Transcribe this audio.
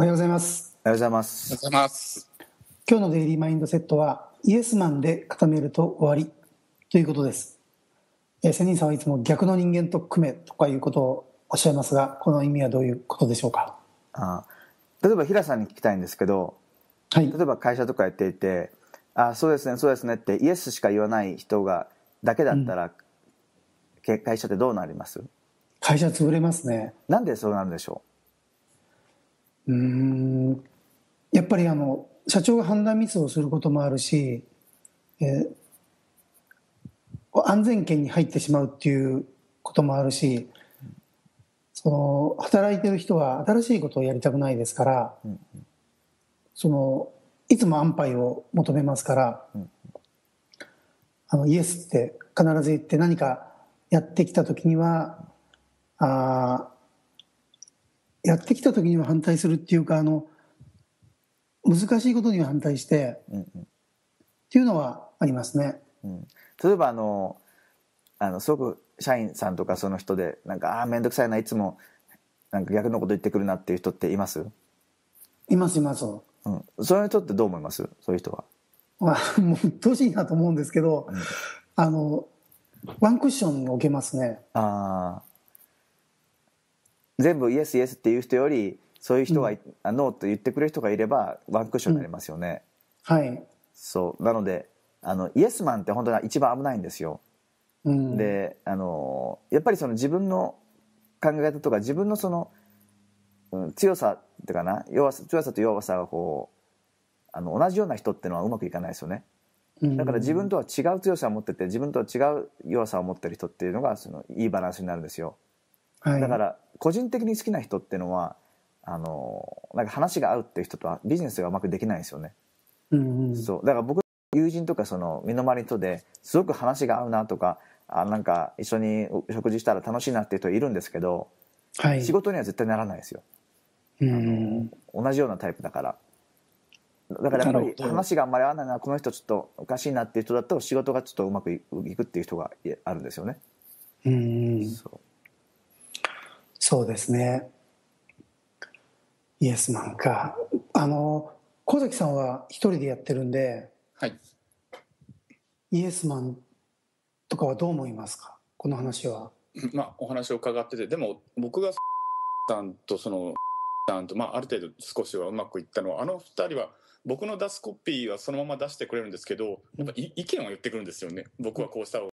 おはようございます。おはようございまおす。はようございます。今日のデイリーマインドセットは、イエスマンで固めると終わりということです。えー仙人さんはいつも逆の人間と組めとかいうことをおっしゃいますが、この意味はどういうことでしょうか？あ例えば平さんに聞きたいんですけど、はい。例えば会社とかやっていて、あそうですね、そうですねってイエスしか言わない人がだけだったら、け会社ってどうなります？会社潰れますね。なんでそうなるんでしょう？ーん。やっぱりあの、社長が判断ミスをすることもあるし、えー安全圏に入ってしまうっていうこともあるし、その働いてる人は新しいことをやりたくないですから、うんそのいつも安牌を求めますから、うんあのイエスって必ず言って何かやってきた時にはあーやってきた時には反対するっていうかあの難しいことには反対してう、うんうんっていうのはありますね。うん、例えばあのあのすごく社員さんとかその人でなんかああ面倒くさいないつもなんか逆のこと言ってくるなっていう人っています、いますいます。うん、そういう人ってどう思います？そういう人は。まあ、もう鬱陶しいなと思うんですけど、うんあのワンクッションを受けますね。あー全部イエスイエスっていう人よりそういう人がい、あノーと言ってくれる人がいればワンクッションになりますよね、はい。そう。なのであのイエスマンって本当は一番危ないんですよ、うん、であのやっぱりその自分の考え方とか自分のその、うん、強さってかな？弱さ強さと弱さがこうあの同じような人っていうのはうまくいかないですよね。うん。だから自分とは違う強さを持ってて自分とは違う弱さを持ってる人っていうのがそのいいバランスになるんですよ。はい、だから個人的に好きな人っていうのはあのなんか話が合うっていう人とはビジネスがうまくできないんですよね、うんうん、そう。だから僕友人とかその身の回りの人ですごく話が合うなとかあなんか一緒に食事したら楽しいなっていう人いるんですけど、はい、仕事には絶対ならないですよ。うん、同じようなタイプだから。だからやっぱり話があんまり合わないなこの人ちょっとおかしいなっていう人だと仕事がちょっとうまくいくっていう人があるんですよね、うん、そうそうですね。イエスマンか。あの小崎さんは一人でやってるんで、はい。イエスマンとかはどう思いますか？この話は。まあお話を伺ってて、でも僕がさんとそのさんとまあある程度少しはうまくいったのはあの二人は僕の出すコピーはそのまま出してくれるんですけど、やっぱい意見を言ってくるんですよね。僕はこうした方が